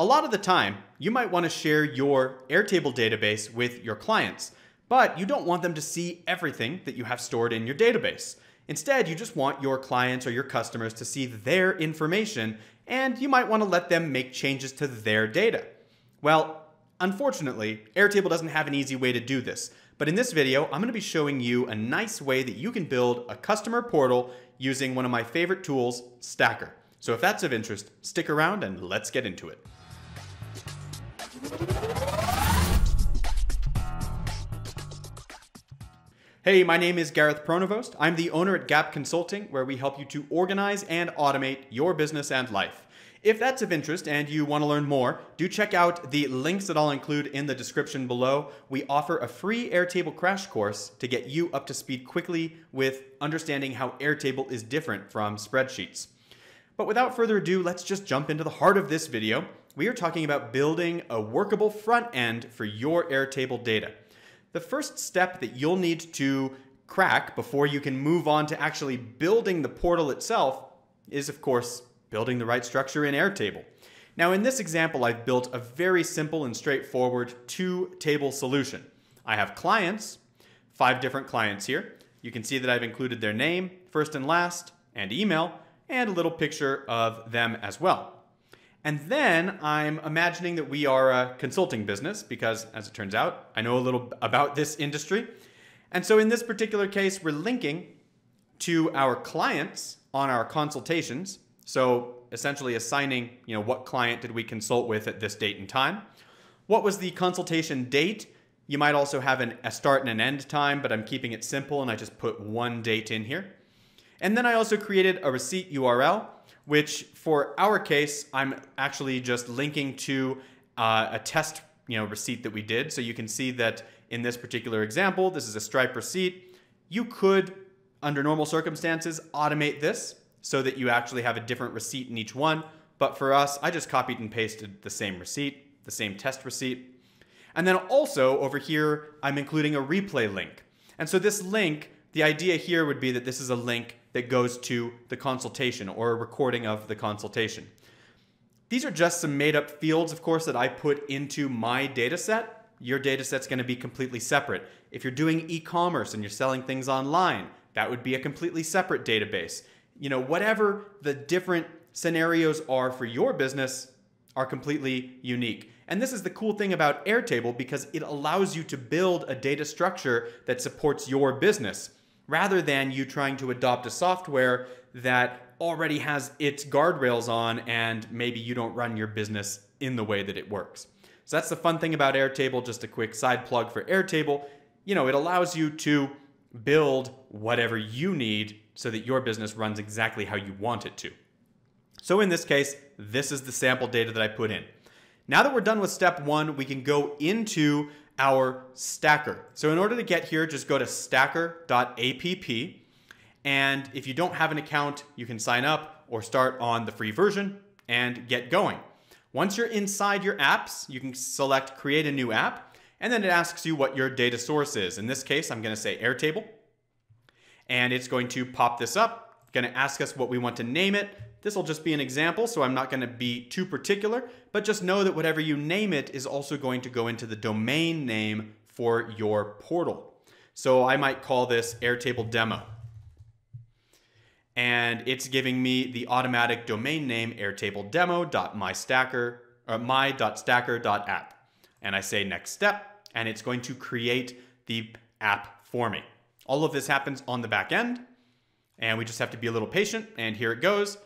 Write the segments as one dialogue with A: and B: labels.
A: A lot of the time, you might want to share your Airtable database with your clients, but you don't want them to see everything that you have stored in your database. Instead, you just want your clients or your customers to see their information, and you might want to let them make changes to their data. Well, unfortunately, Airtable doesn't have an easy way to do this. But in this video, I'm going to be showing you a nice way that you can build a customer portal using one of my favorite tools, Stacker. So if that's of interest, stick around and let's get into it. Hey, my name is Gareth Pronovost. I'm the owner at Gap Consulting, where we help you to organize and automate your business and life. If that's of interest and you want to learn more, do check out the links that I'll include in the description below. We offer a free Airtable crash course to get you up to speed quickly with understanding how Airtable is different from spreadsheets. But without further ado, let's just jump into the heart of this video. We are talking about building a workable front end for your Airtable data. The first step that you'll need to crack before you can move on to actually building the portal itself is, of course, building the right structure in Airtable. Now in this example, I've built a very simple and straightforward two table solution. I have clients, five different clients here. You can see that I've included their name, first and last, and email, and a little picture of them as well. And then I'm imagining that we are a consulting business because, as it turns out, I know a little about this industry. And so in this particular case, we're linking to our clients on our consultations so essentially assigning, you know, what client did we consult with at this date and time? What was the consultation date? You might also have an, a start and an end time, but I'm keeping it simple and I just put one date in here. And then I also created a receipt URL, which for our case, I'm actually just linking to uh, a test you know, receipt that we did. So you can see that in this particular example, this is a Stripe receipt. You could, under normal circumstances, automate this so that you actually have a different receipt in each one. But for us, I just copied and pasted the same receipt, the same test receipt. And then also over here, I'm including a replay link. And so this link, the idea here would be that this is a link that goes to the consultation or a recording of the consultation. These are just some made up fields, of course, that I put into my data set. Your data set's gonna be completely separate. If you're doing e-commerce and you're selling things online, that would be a completely separate database you know, whatever the different scenarios are for your business are completely unique. And this is the cool thing about Airtable because it allows you to build a data structure that supports your business rather than you trying to adopt a software that already has its guardrails on and maybe you don't run your business in the way that it works. So that's the fun thing about Airtable. Just a quick side plug for Airtable. You know, it allows you to build whatever you need so that your business runs exactly how you want it to. So in this case, this is the sample data that I put in. Now that we're done with step one, we can go into our stacker. So in order to get here, just go to stacker.app. And if you don't have an account, you can sign up or start on the free version and get going. Once you're inside your apps, you can select create a new app, and then it asks you what your data source is. In this case, I'm gonna say Airtable and it's going to pop this up, going to ask us what we want to name it. This will just be an example, so I'm not going to be too particular, but just know that whatever you name it is also going to go into the domain name for your portal. So I might call this Airtable Demo. And it's giving me the automatic domain name airtabledemo.mystacker or uh, my.stacker.app. And I say next step, and it's going to create the app for me. All of this happens on the back end, and we just have to be a little patient, and here it goes.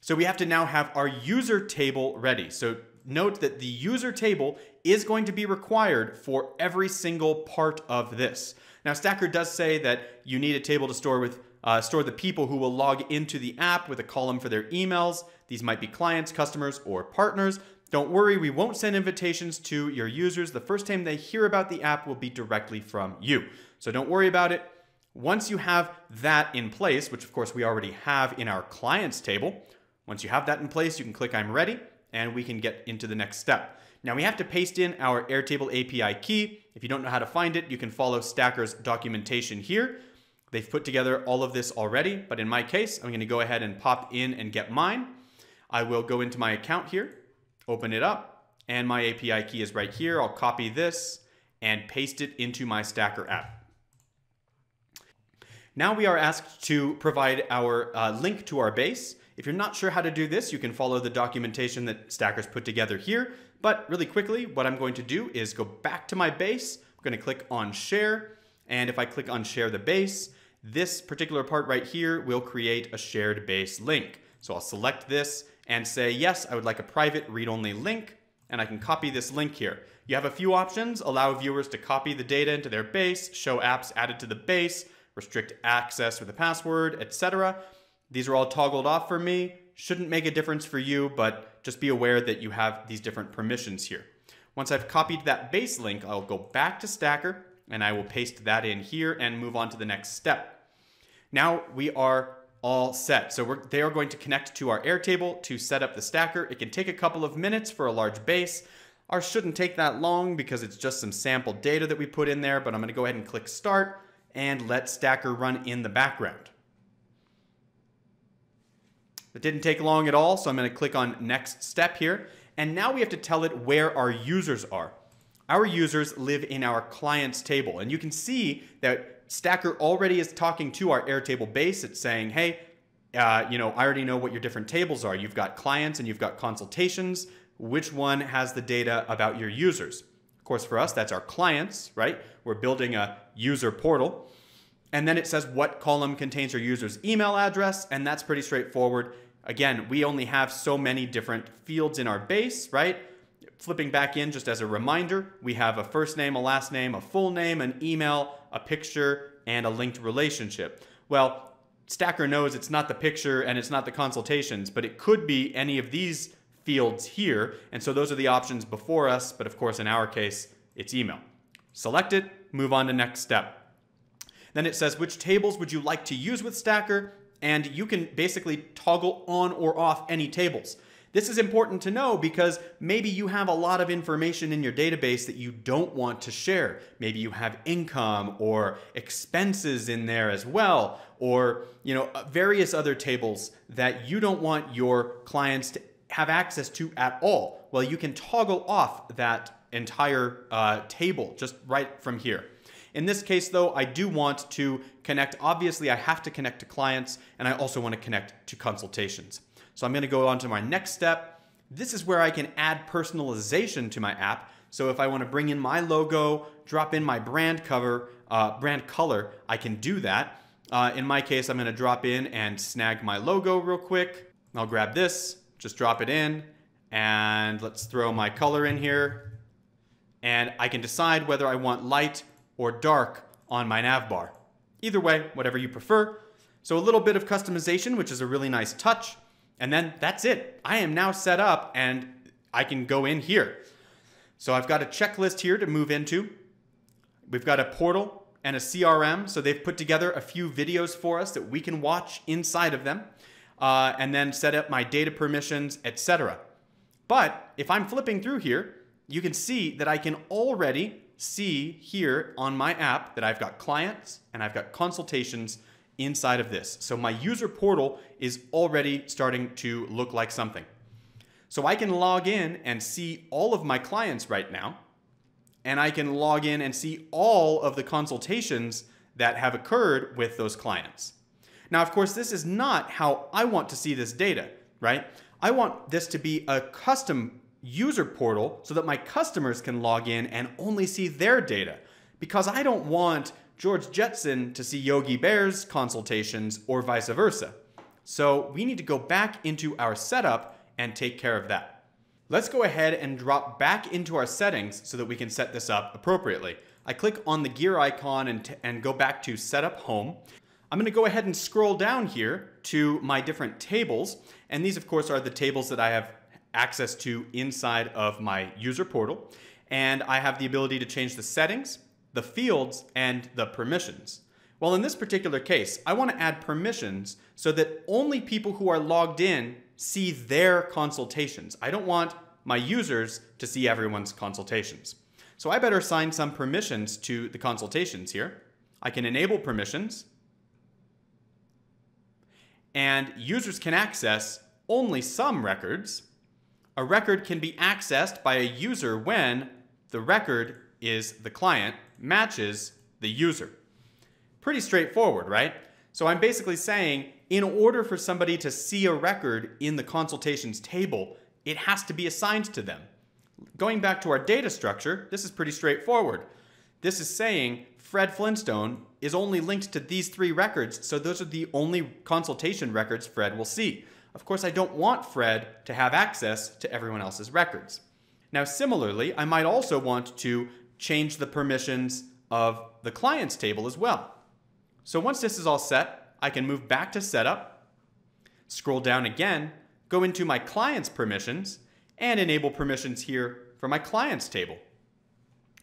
A: So we have to now have our user table ready. So note that the user table is going to be required for every single part of this. Now Stacker does say that you need a table to store with uh, store the people who will log into the app with a column for their emails. These might be clients, customers, or partners. Don't worry, we won't send invitations to your users. The first time they hear about the app will be directly from you. So don't worry about it. Once you have that in place, which of course we already have in our clients table, once you have that in place, you can click I'm ready and we can get into the next step. Now we have to paste in our Airtable API key. If you don't know how to find it, you can follow Stacker's documentation here. They've put together all of this already, but in my case, I'm gonna go ahead and pop in and get mine. I will go into my account here open it up, and my API key is right here. I'll copy this and paste it into my Stacker app. Now we are asked to provide our uh, link to our base. If you're not sure how to do this, you can follow the documentation that Stacker's put together here. But really quickly, what I'm going to do is go back to my base. I'm going to click on share. And if I click on share the base, this particular part right here will create a shared base link. So I'll select this and say, yes, I would like a private read-only link, and I can copy this link here. You have a few options, allow viewers to copy the data into their base, show apps added to the base, restrict access with a password, etc. These are all toggled off for me. Shouldn't make a difference for you, but just be aware that you have these different permissions here. Once I've copied that base link, I'll go back to Stacker and I will paste that in here and move on to the next step. Now we are all set. So they are going to connect to our Airtable to set up the stacker. It can take a couple of minutes for a large base. Ours shouldn't take that long because it's just some sample data that we put in there, but I'm gonna go ahead and click start and let Stacker run in the background. It didn't take long at all, so I'm gonna click on next step here. And now we have to tell it where our users are. Our users live in our clients table, and you can see that Stacker already is talking to our Airtable base. It's saying, hey, uh, you know, I already know what your different tables are. You've got clients and you've got consultations. Which one has the data about your users? Of course, for us, that's our clients, right? We're building a user portal. And then it says what column contains your user's email address, and that's pretty straightforward. Again, we only have so many different fields in our base, right? Flipping back in just as a reminder, we have a first name, a last name, a full name, an email, a picture, and a linked relationship. Well, Stacker knows it's not the picture and it's not the consultations, but it could be any of these fields here. And so those are the options before us, but of course in our case, it's email. Select it, move on to next step. Then it says which tables would you like to use with Stacker, and you can basically toggle on or off any tables. This is important to know because maybe you have a lot of information in your database that you don't want to share. Maybe you have income or expenses in there as well, or you know uh, various other tables that you don't want your clients to have access to at all. Well, you can toggle off that entire uh, table just right from here. In this case, though, I do want to connect. Obviously, I have to connect to clients, and I also want to connect to consultations. So I'm going to go on to my next step. This is where I can add personalization to my app. So if I want to bring in my logo, drop in my brand cover, uh, brand color, I can do that. Uh, in my case, I'm going to drop in and snag my logo real quick. I'll grab this, just drop it in, and let's throw my color in here. And I can decide whether I want light or dark on my nav bar. Either way, whatever you prefer. So a little bit of customization, which is a really nice touch. And then that's it. I am now set up and I can go in here. So I've got a checklist here to move into. We've got a portal and a CRM. So they've put together a few videos for us that we can watch inside of them uh, and then set up my data permissions, etc. But if I'm flipping through here, you can see that I can already see here on my app that I've got clients and I've got consultations inside of this. So my user portal is already starting to look like something. So I can log in and see all of my clients right now, and I can log in and see all of the consultations that have occurred with those clients. Now, of course, this is not how I want to see this data, right? I want this to be a custom user portal so that my customers can log in and only see their data because I don't want George Jetson to see Yogi Bear's consultations or vice versa. So we need to go back into our setup and take care of that. Let's go ahead and drop back into our settings so that we can set this up appropriately. I click on the gear icon and, and go back to Setup Home. I'm going to go ahead and scroll down here to my different tables. And these, of course, are the tables that I have access to inside of my user portal. And I have the ability to change the settings the fields, and the permissions. Well, in this particular case, I want to add permissions so that only people who are logged in see their consultations. I don't want my users to see everyone's consultations. So I better assign some permissions to the consultations here. I can enable permissions, and users can access only some records. A record can be accessed by a user when the record is the client matches the user. Pretty straightforward, right? So I'm basically saying in order for somebody to see a record in the consultations table, it has to be assigned to them. Going back to our data structure, this is pretty straightforward. This is saying Fred Flintstone is only linked to these three records, so those are the only consultation records Fred will see. Of course, I don't want Fred to have access to everyone else's records. Now, similarly, I might also want to change the permissions of the clients table as well. So once this is all set, I can move back to setup, scroll down again, go into my clients permissions, and enable permissions here for my clients table.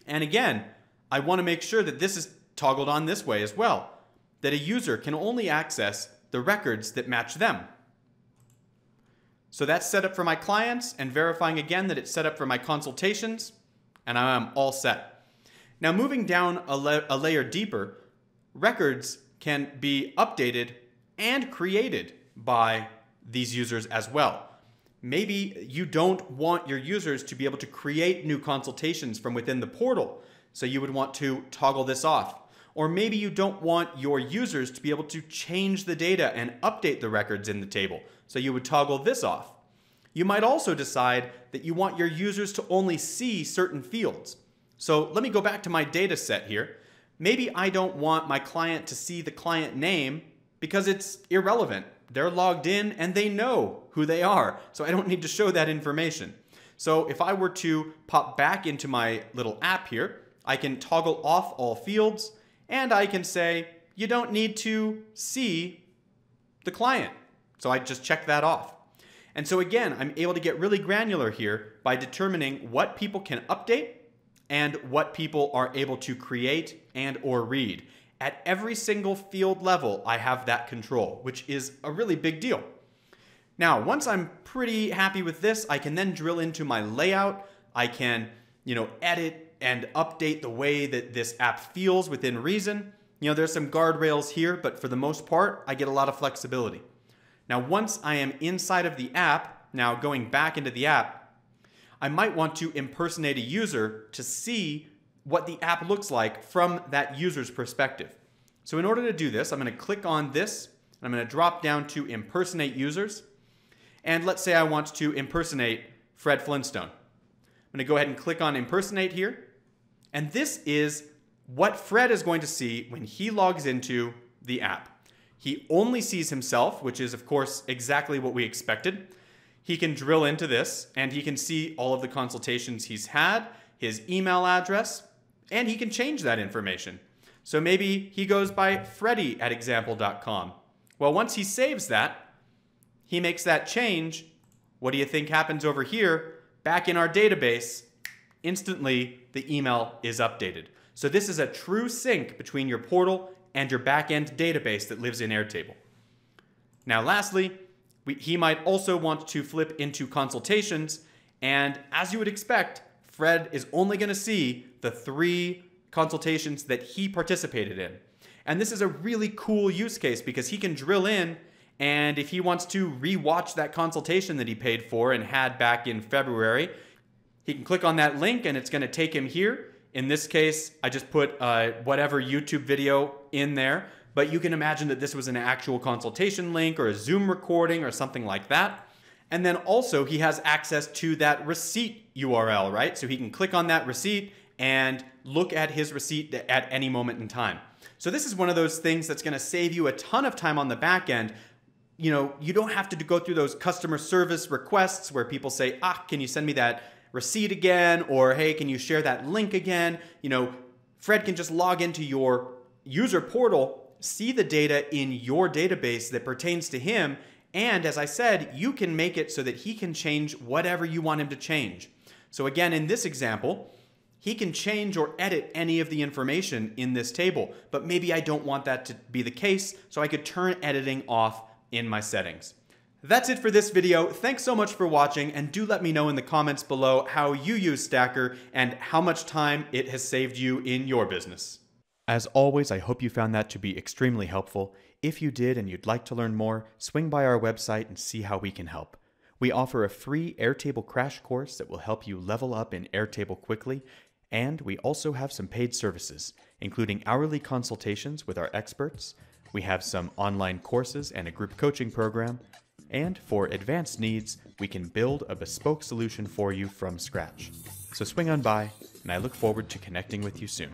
A: And again, I want to make sure that this is toggled on this way as well, that a user can only access the records that match them. So that's set up for my clients and verifying again that it's set up for my consultations and I'm all set. Now moving down a, la a layer deeper, records can be updated and created by these users as well. Maybe you don't want your users to be able to create new consultations from within the portal, so you would want to toggle this off. Or maybe you don't want your users to be able to change the data and update the records in the table, so you would toggle this off. You might also decide that you want your users to only see certain fields. So let me go back to my data set here. Maybe I don't want my client to see the client name because it's irrelevant. They're logged in and they know who they are, so I don't need to show that information. So if I were to pop back into my little app here, I can toggle off all fields and I can say, you don't need to see the client. So I just check that off. And so again, I'm able to get really granular here by determining what people can update and what people are able to create and or read. At every single field level, I have that control, which is a really big deal. Now, once I'm pretty happy with this, I can then drill into my layout. I can, you know, edit and update the way that this app feels within reason. You know, there's some guardrails here, but for the most part, I get a lot of flexibility. Now, once I am inside of the app, now going back into the app, I might want to impersonate a user to see what the app looks like from that user's perspective. So in order to do this, I'm going to click on this, and I'm going to drop down to impersonate users. And let's say I want to impersonate Fred Flintstone. I'm going to go ahead and click on impersonate here. And this is what Fred is going to see when he logs into the app. He only sees himself, which is, of course, exactly what we expected. He can drill into this and he can see all of the consultations he's had, his email address, and he can change that information. So maybe he goes by Freddy at example.com. Well, once he saves that, he makes that change. What do you think happens over here? Back in our database, instantly the email is updated. So this is a true sync between your portal and your backend database that lives in Airtable. Now, lastly, we, he might also want to flip into consultations, and as you would expect, Fred is only going to see the three consultations that he participated in. And this is a really cool use case because he can drill in and if he wants to rewatch that consultation that he paid for and had back in February, he can click on that link and it's going to take him here in this case, I just put uh, whatever YouTube video in there, but you can imagine that this was an actual consultation link or a Zoom recording or something like that. And then also he has access to that receipt URL, right? So he can click on that receipt and look at his receipt at any moment in time. So this is one of those things that's going to save you a ton of time on the back end. You know, you don't have to go through those customer service requests where people say, "Ah, can you send me that receipt again or hey can you share that link again? You know fred can just log into your user portal see the data in your database that pertains to him and as i said you can make it so that he can change whatever you want him to change. So again in this example he can change or edit any of the information in this table but maybe i don't want that to be the case so i could turn editing off in my settings that's it for this video. Thanks so much for watching and do let me know in the comments below how you use Stacker and how much time it has saved you in your business. As always, I hope you found that to be extremely helpful. If you did and you'd like to learn more, swing by our website and see how we can help. We offer a free Airtable crash course that will help you level up in Airtable quickly, and we also have some paid services, including hourly consultations with our experts. We have some online courses and a group coaching program. And for advanced needs, we can build a bespoke solution for you from scratch. So swing on by, and I look forward to connecting with you soon.